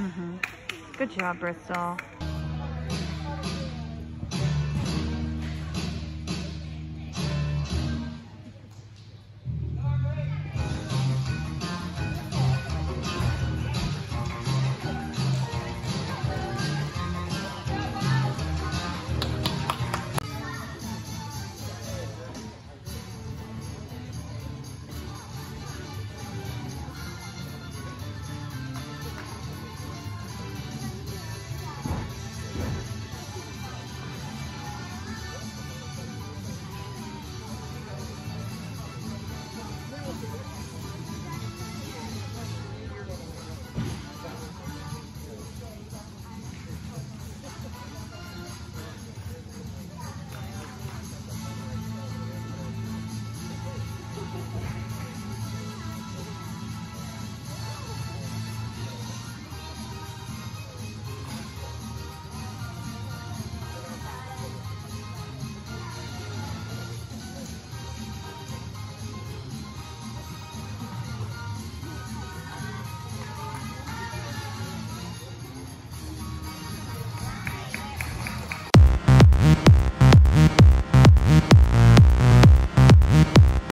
Mm-hmm. Good job, Bristol.